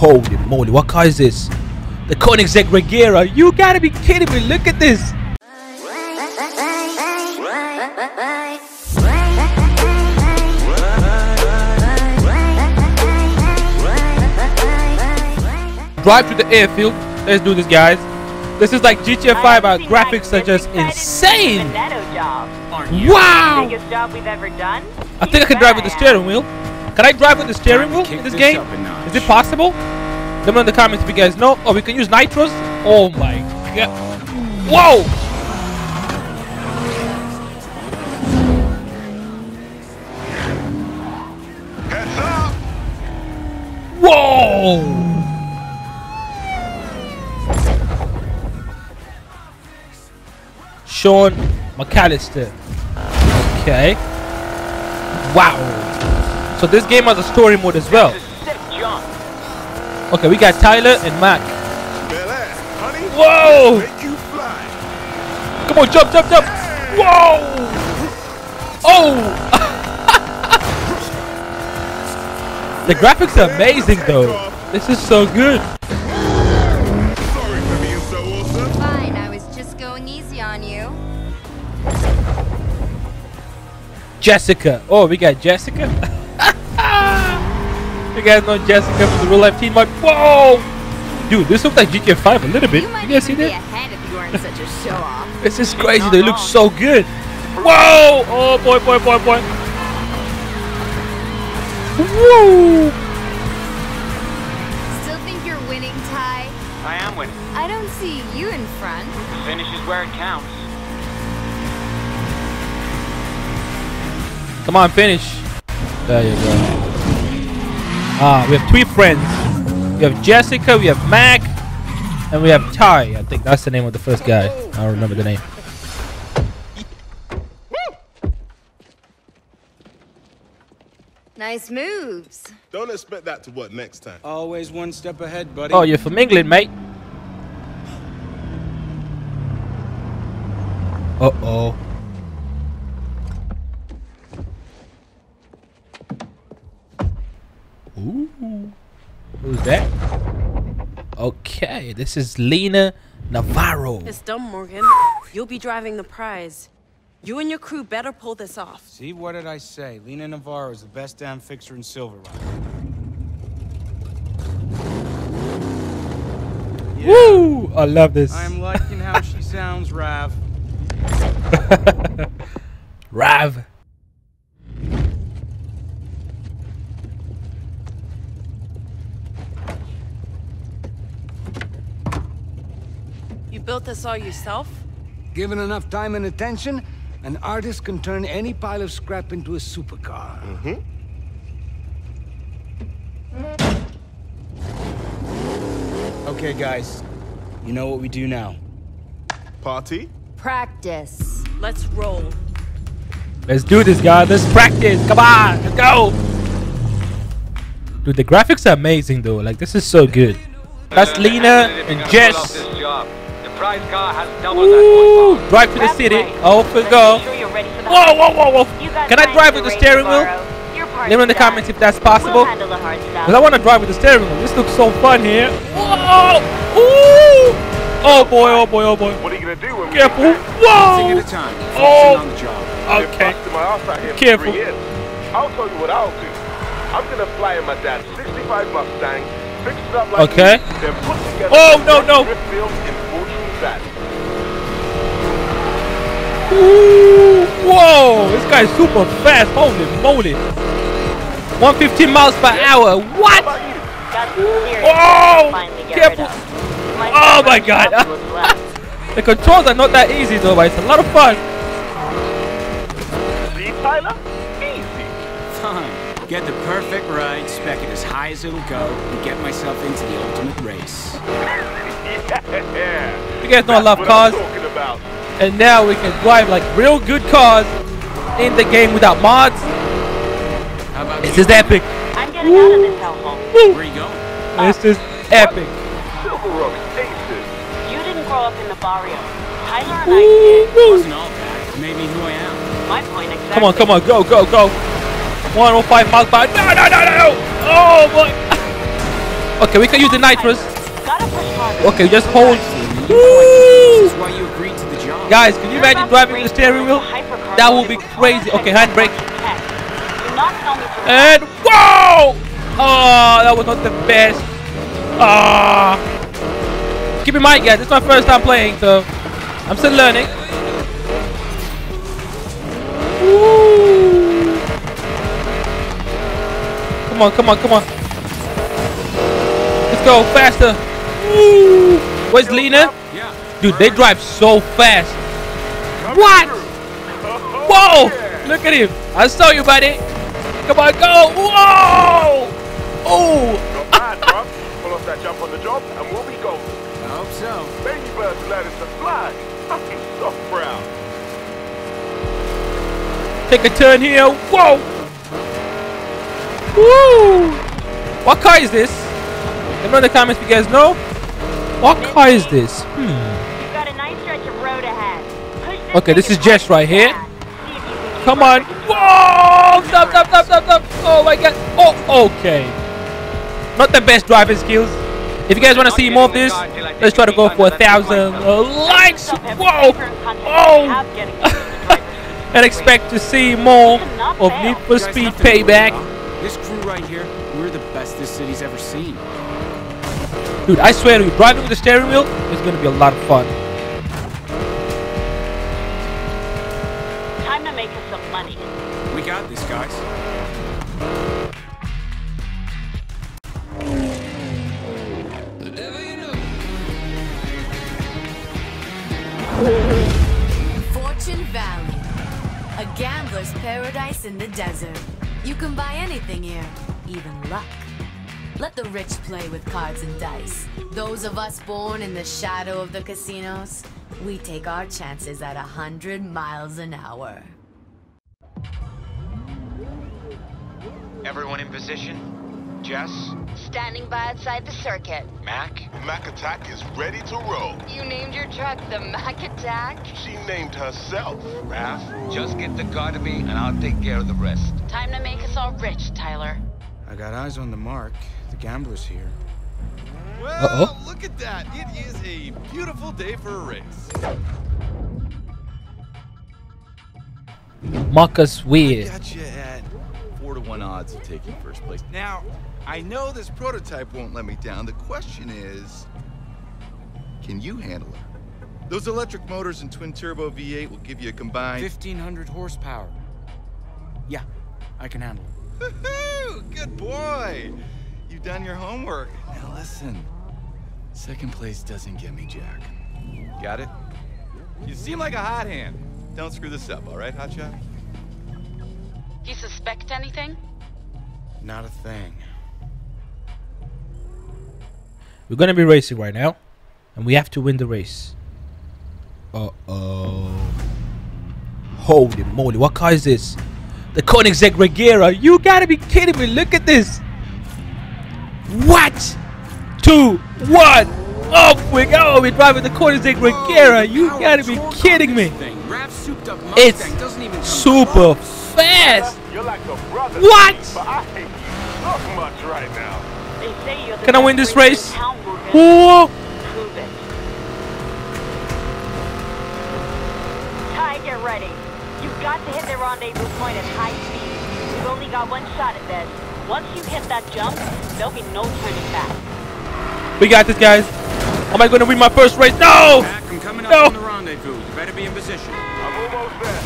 Holy moly, what car is this? The Koenigsegg Regera. You gotta be kidding me. Look at this. Drive to the airfield. Let's do this, guys. This is like GTA 5. Our graphics are just insane. Wow! Biggest job we've ever done. I think I can drive with the steering wheel. Can I drive with the steering wheel in this game? Is it possible? Let me know in the comments if you guys know. Oh, we can use nitros. Oh my god! Whoa! Heads up! Whoa! Sean McAllister. Okay. Wow. So this game has a story mode as well. Okay, we got Tyler and Mac. Bel Air, honey. Whoa! Make you fly. Come on, jump, jump, jump! Whoa! Oh! the graphics are amazing though. This is so good. Sorry for being so awesome. Fine, I was just going easy on you. Jessica. Oh, we got Jessica. you guys know Jessica from the real life team. Like, whoa! Dude, this looks like GTA 5 a little bit. You You might guys see even be that? ahead if you weren't such a show off. This is crazy. They look so good. Whoa! Oh boy, boy, boy, boy. Woo! Still think you're winning, Ty? I am winning. I don't see you in front. Finish is where it counts. Come on, finish. There you go. Ah, we have three friends. We have Jessica, we have Mac, and we have Ty. I think that's the name of the first guy. I don't remember the name. Nice moves. Don't expect that to work next time. Always one step ahead, buddy. Oh, you're from England, mate. Uh oh. Ooh. Who's that? Okay, this is Lena Navarro. It's done, Morgan. You'll be driving the prize. You and your crew better pull this off. See, what did I say? Lena Navarro is the best damn fixer in Silver Rock. Woo! I love this. I'm liking how she sounds, Rav. Rav. You built this all yourself? Given enough time and attention, an artist can turn any pile of scrap into a supercar. Mm-hmm. Okay, guys. You know what we do now. Party? Practice. Let's roll. Let's do this, guys. Let's practice. Come on, let's go. Dude, the graphics are amazing, though. Like, this is so good. That's Lena and Jess. The prize car has double Woo! Drive to the city. right. Oh, off we go. sure you're ready for the Whoa, whoa, whoa, whoa. Can I drive with the steering wheel? tomorrow. Your Let me in the comments if that's possible. We'll handle the hard stuff. Because I want to drive with the steering wheel. This looks so fun here. Whoa! Ooh! Oh boy, oh boy, oh boy. What are you gonna do when Careful. we Whoa! Take it a time. Oh. On the job. Okay. my here Careful. for three years. I'll tell you what I'll do. I'm gonna fly in my dad's 65 Mustang, fix it up like Okay. then put together Oh, no, no. Drift field in Fortune Valley. Ooh, whoa! This guy's super fast. Holy moly! 115 miles per hour. What? How about you? Got some serious Oh! to finally get Careful. rid of. Might Oh my God. couple of left. The controls are not that easy though, but it's a lot of fun. See, Tyler? Easy. Fine. Get the perfect ride, spec it as high as it'll go, and get myself into the ultimate race. yeah. You guys know I love cars, I'm talking about. and now we can drive like real good cars in the game without mods. How about This is epic. I'm getting out of this hellhole. Woo! Where you going? This is epic. Silver Rock Aces. You didn't grow up in the barrio. Tyler and I Woo, did. woo. Wasn't all bad. It made me who I am. My point exactly. Come on, come on, go, go, go. 105 miles per hour. No, no, no, no, no. Oh boy. Okay, we can use the nitrous. Gotta push harder. Okay, just hold. Woo! is why you agreed to the job. Guys, can you imagine driving the steering wheel? That would with be crazy. Okay, handbrake. tech. Do not tell me to And whoa! Oh, that was not the best. Ah. Keep in mind, guys, it's my first time playing, so I'm still learning. Woo. Come on, come on, come on. Let's go faster. Woo. Where's Lena? Yeah. Dude, they drive so fast. What? Whoa! Look at him. I saw you, buddy. Come on, go. Whoa! Oh! Not bad. Pull off that jump on the job and we'll be golden. I hope so. Baby bird's learning to fly. I'm so proud. Take a turn here. Whoa! Woo! What car is this? Let me know in the comments if you guys know. What car is this? Hmm. Got a nice stretch of road ahead. Push Okay, this is Jess right here. can. See if you can keep Come on. Whoa! Stop, stop, stop, stop, stop. Oh my god. Oh, okay. Not the best driving skills. If you guys want to see more of this, let's try to go for a thousand uh, likes. Whoa! and Oh! have getting used to driver's seat. And expect to see more of fail. Need for Speed have to know Payback. This crew right here, we're the best this city's ever seen. Dude, I swear to you, driving with the steering wheel is gonna be a lot of fun. Time to make us some money. We got this, guys. Fortune Valley. A gambler's paradise in the desert. You can buy anything here, even luck. Let the rich play with cards and dice. Those of us born in the shadow of the casinos, we take our chances at a hundred miles an hour. Everyone in position? Jess? Standing by outside the circuit. Mac? Mac Attack is ready to roll. You named your truck the Mac Attack? She named herself. Rav? Just get the car to me and I'll take care of the rest. Time to make us all rich, Tyler. I got eyes on the mark. The gambler's here. Well, Uh-oh. look at that. It is a beautiful day for a race. Marcus Weir. Got you at four to one odds of taking first place. Now, I know this prototype won't let me down. The question is, can you handle it? Those electric motors and twin turbo V8 will give you a combined 1500 horsepower. Yeah, I can handle it. Good boy. You've done your homework. Now listen. Second place doesn't get me jack. Got it? You seem like a hot hand. Don't screw this up, all right, Hotshot? You suspect anything? Not a thing. We're gonna be racing right now, and we have to win the race. Uh oh. Holy moly, what car is this? The Koenigsegg Regera. You gotta be kidding me. Look at this. What? Two, one. Off we go. We're driving the Koenigsegg Regera. You gotta be kidding me. It's super fast. What? Can I win this race? Whoa. Ready. You've got to hit the rendezvous point at high speed. We've only got one shot at this. Once you hit that jump, there'll be no turning back. We got this, guys. Am I gonna win my first race? No. Mac, I'm coming up No. on the rendezvous. You better be in position. I'm almost there.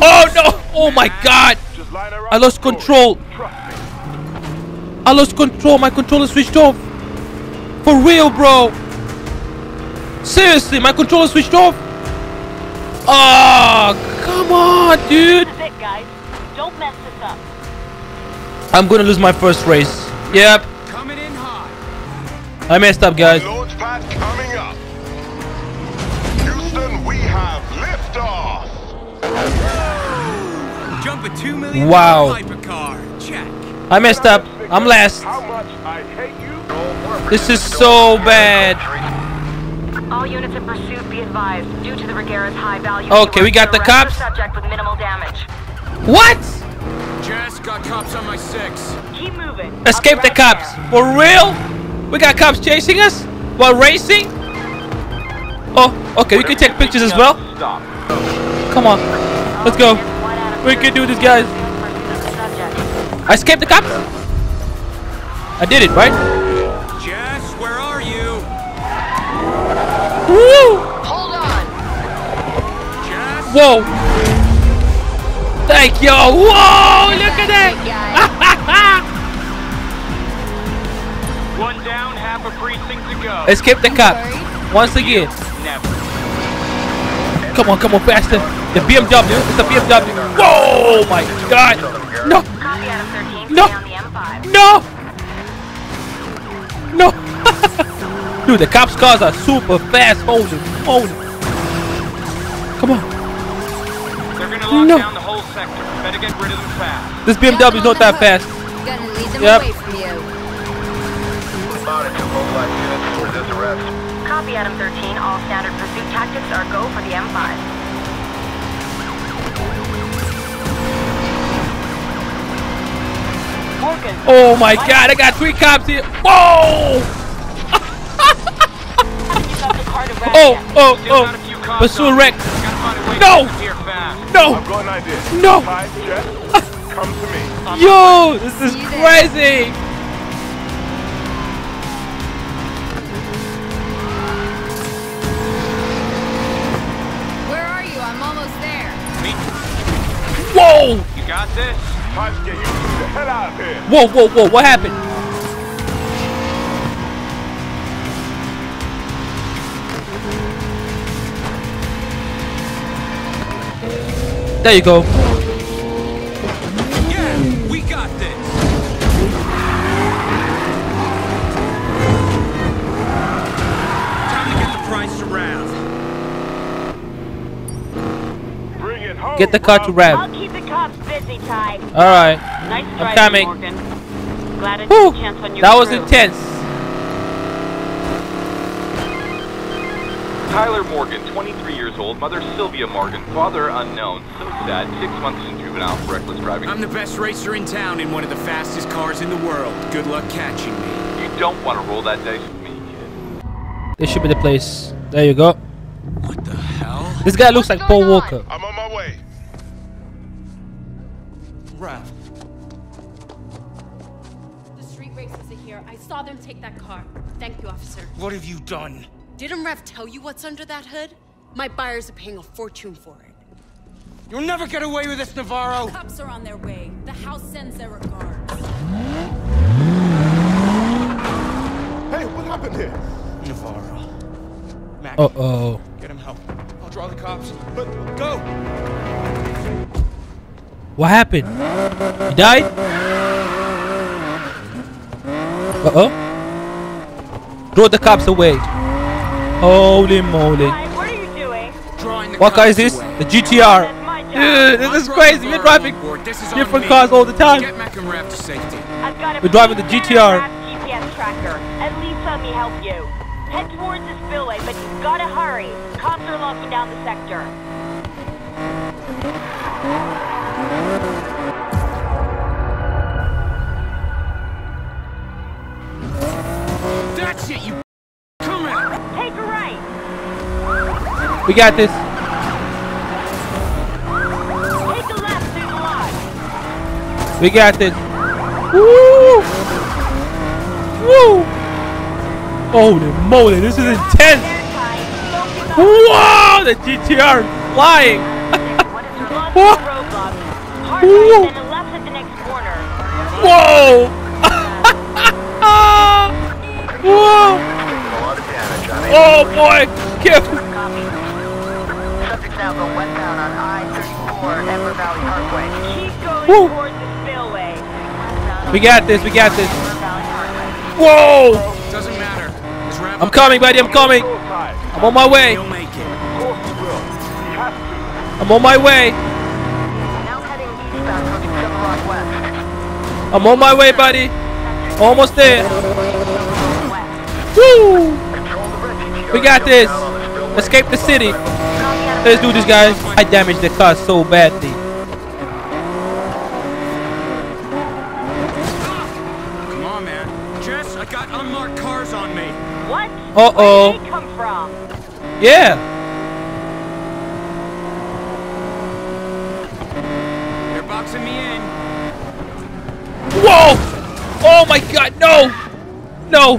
Oh no. Oh, oh my God. Just line her up I lost control. Trust me. I lost control. My controller switched off. For real, bro. Seriously, my controller switched off. Oh, come on, dude. This is it, guys. Don't mess up. I'm gonna lose my first race. Yep, Coming in hot. I messed up, guys. Launch pad coming up. Houston, we have liftoff. Jump a two million Wow. hypercar. Check. I messed up. I'm last. How much I hate you? This is so bad. All units in pursuit be advised. Due to the Regera's high value, Okay, we got the arrest cops. subject with minimal damage. What? Jess got cops on my six. Keep moving. Escape the cops. For real? We got cops chasing us while racing. Oh, okay. We can take pictures as well. Stop. Come on. Let's go. We can do this, guys. I escaped the cops. I did it, right? Jess, where are you? Woo! Hold on. Jess? Whoa! Thank you! Whoa! Look at that! One down, half a precinct to go. Escape the cop. Once again. Come on, come on, faster. The BMW. It's the BMW. Whoa! My God! No! Copy Adam 13. No. Stay on the M5. No! No! Dude, the cops' cars are super fast. Hold it. Hold it. Come on. They're gonna lock No. down the whole sector. Better get rid of them fast. This BMW is not that fast. Gonna lead them Yep. away from you. Copy Adam 13. All standard pursuit tactics are go for the M5. Morgan. Oh my God! I got three cops here. Whoa! haven't you got the car to wrap oh, oh, oh, Still got a oh! Pursue on. wreck. Gotta find a way No. No! I've got an idea. No. Ty, Jess, come to me. Yo, this is crazy. Where are you? I'm almost there. Me, Whoa! you got this? Time get you the hell out of here. Whoa, whoa, whoa! What happened? There you go. Yeah, we got this. Time to get the price around. Bring it home. Get the car to Ralph. I'll rev. keep the cops busy, Ty. All right. Nice I'm driving, coming. Morgan. Glad I took a chance on your that was crew. intense. Tyler Morgan, 23 years old, mother Sylvia Morgan, father unknown. So sad, six months in juvenile for reckless driving. I'm the best racer in town in one of the fastest cars in the world. Good luck catching me. You don't want to roll that dice with me, kid. This should be the place. There you go. What the hell? This guy looks like Paul Walker. I'm on my way. Ralph. The street racers are here. I saw them take that car. Thank you, officer. What have you done? Didn't Rev tell you what's under that hood? My buyers are paying a fortune for it. You'll never get away with this, Navarro! The Cops are on their way. The house sends their regards. Hey, what happened here? Navarro. Mac, Uh oh. get him help. I'll draw the cops. But go! What happened? He died? Uh oh. Throw the cops away. Holy moly. What are you doing? What car is this? The GTR. That's my job. Dude, this is crazy. We're driving This is on different cars all the time. Get Mac and Rev to safety. I've got a We're driving the GTR. GPS tracker. At least let me help you. Head towards the spillway, but you've got to hurry. Cops are locking down the sector. We got this. Take a left through the lodge. We got this. Woo! Woo! Holy moly, this is intense. There, Ty. Focus on Whoa! The GTR is flying. what is your lost What? roadblock. Hard Whoa. right, then a left at the next corner. Whoa! Whoa! Oh boy! Careful! Copy. Subjects westbound on I-34 Ember Valley Parkway. Keep going Woo. towards the spillway. We got this, we got this. Ember Valley Parkway. Doesn't matter. I'm coming, buddy, I'm coming. I'm on my way. He'll make it. Of course he will. He has to. I'm on my way. Now heading eastbound, approaching Silver Rock West. I'm on my way, buddy. Almost there. Woo! We got this. Escape the city. Let's do this, guys. I damaged the car so badly. Come on, man. Jess, I got unmarked cars on me. What? Uh-oh. Where did they come from? Yeah. They're boxing me in. Whoa! Oh my god, no! No!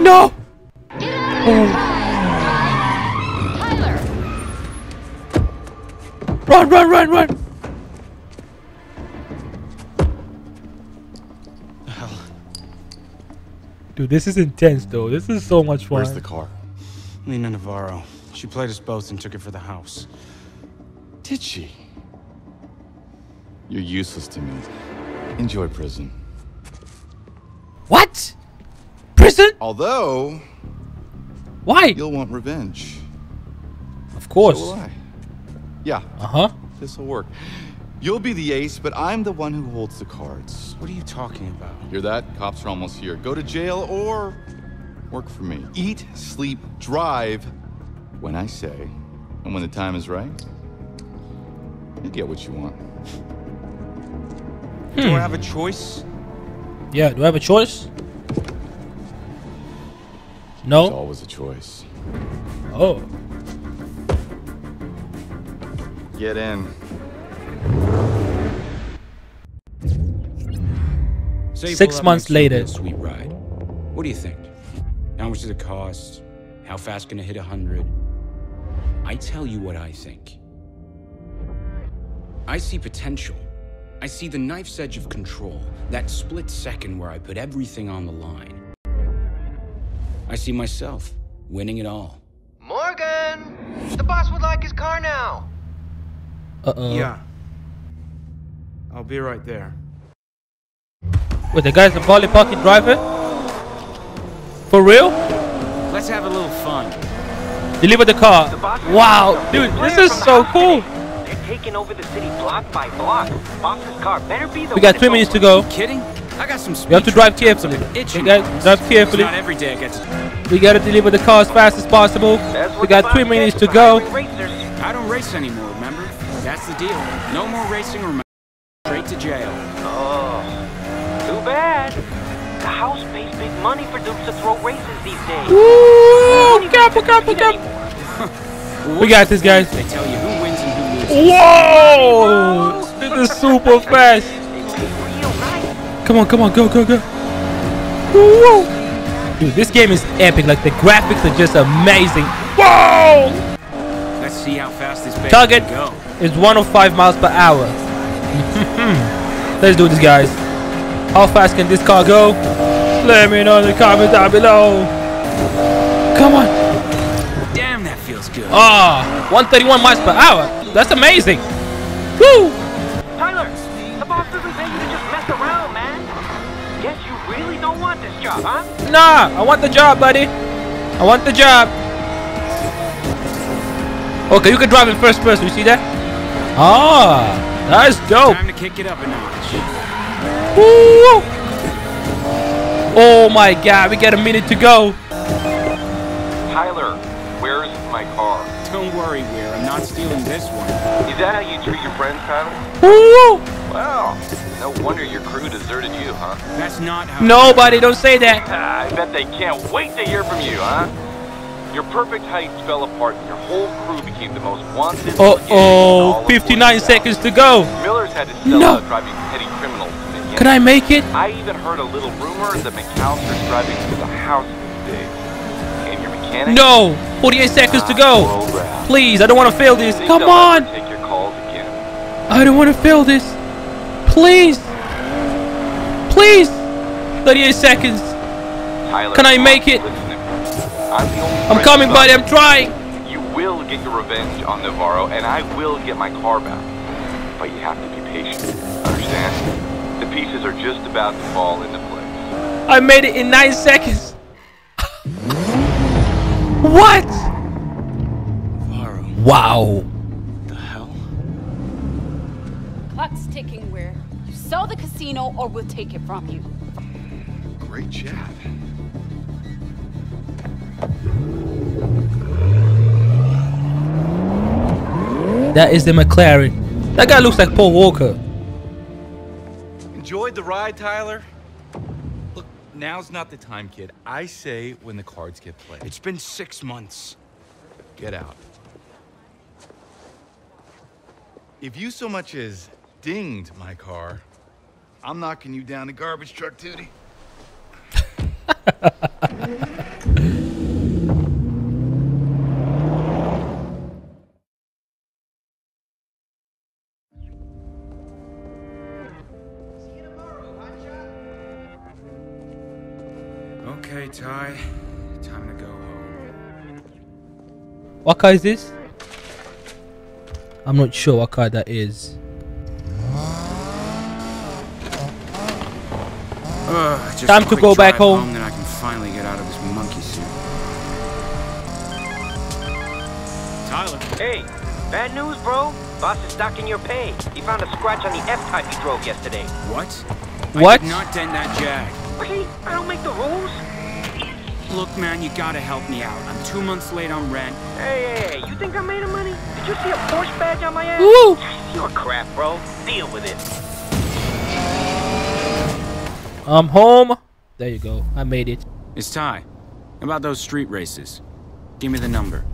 No! Tyler! Run, run, run, run! Dude, this is intense though. This is so much fun. Where's the car? Lena Navarro. She played us both and took it for the house. Did she? You're useless to me. Enjoy prison. What? Prison? Although, Why? you'll want revenge. Of course. So will I. Yeah, Uh-huh. this'll work. You'll be the ace, but I'm the one who holds the cards. What are you talking about? Hear that? Cops are almost here. Go to jail or work for me. Eat, sleep, drive when I say. And when the time is right, you get what you want. Do I have a choice? Yeah, do I have a choice? There's No? always a choice. Oh. Get in. Say Six months next to a later. Sweet ride. What do you think? How much does it cost? How fast can it hit 100? I tell you what I think. I see potential. I see the knife's edge of control, that split second where I put everything on the line. I see myself winning it all. Morgan! The boss would like his car now. Uh-oh. Yeah. I'll be right there. Wait, the guy's a Polly Pocket driver? For real? Let's have a little fun. Deliver the car. Wow, dude, this is so cool. They're taking over the city block by block. Boss's car better be the We got three minutes to go. go. Kidding? I got some. You have to drive carefully. Itching. You guys drive carefully. It's not every day I get to. We gotta deliver the car as fast as possible. We got three minutes to go. I don't race anymore. Remember? That's the deal. No more racing. Remember? Straight to jail. Oh, too bad. The house pays big money for dudes to throw races these days. Ooh, careful, careful, careful. We got this, guys. They tell you who wins and who loses. Whoa! This is super fast. Come on, come on, go, go, go. Woo! Dude, this game is epic. Like the graphics are just amazing. Whoa! Let's see how fast this baby Target can go. Is 105 miles per hour. Let's do this, guys. How fast can this car go? Let me know in the comments down below. Come on. Damn, that feels good. Ah, 131 miles per hour. That's amazing. Woo! Tyler, the boss doesn't pay you to just mess around, man. Guess you really don't want this job, huh? Nah, I want the job, buddy. I want the job. Okay, you can drive in first person. You see that? Ah, that's dope. Time to kick it up a notch. Woo! Oh my god, we got a minute to go. Tyler, where's my car? Don't worry, Weir. I'm not stealing this one. Is that how you treat your friends, Tyler? Woo! Well, no wonder your crew deserted you, huh? That's not how. Nobody, don't say that. Ah, I bet they can't wait to hear from you, huh? Your perfect heights fell apart and your whole crew became the most wanted. Uh oh, 59 seconds to go. Millers had to sell No. out driving petty criminals. Can I make it? I even heard a little rumor that McAllister's driving to the house these days. And your mechanic? No, 48 seconds to go. Please, I don't want to fail this. Come on. Take your calls again. I don't want to fail this. Please. Please. 38 seconds. Can I make it? Listen to me. I'm the only I'm coming, buddy. I'm trying. You will get your revenge on Navarro, and I will get my car back. But you have to be patient. Understand? The pieces are just about to fall into place. I made it in 9 seconds. what? Navarro. Wow. The hell? Clock's ticking, Where You sell the casino or we'll take it from you. Great chat. That is the McLaren. That guy looks like Paul Walker. Enjoyed the ride, Tyler? Look, Now's not the time, kid. I say when the cards get played. It's been six months. Get out. If you so much as dinged my car, I'm knocking you down the garbage truck, Tootie. Okay, Ty. Time to go home. What car is this? I'm not sure what car that is. Ugh, just Time to go back drive home. Then I can finally get out of this monkey suit. Tyler. Hey, bad news, bro. Boss is stocking your pay. He found a scratch on the F-Type you drove yesterday. What? What? I did not dent that jag. Wait, I don't make the rules. Look, man, you gotta help me out. I'm two months late on rent. Hey, hey, hey, you think I made of money? Did you see a Porsche badge on my ass? Woo! You're crap, bro. Deal with it. I'm home. There you go. I made it. It's Ty. About those street races. Give me the number.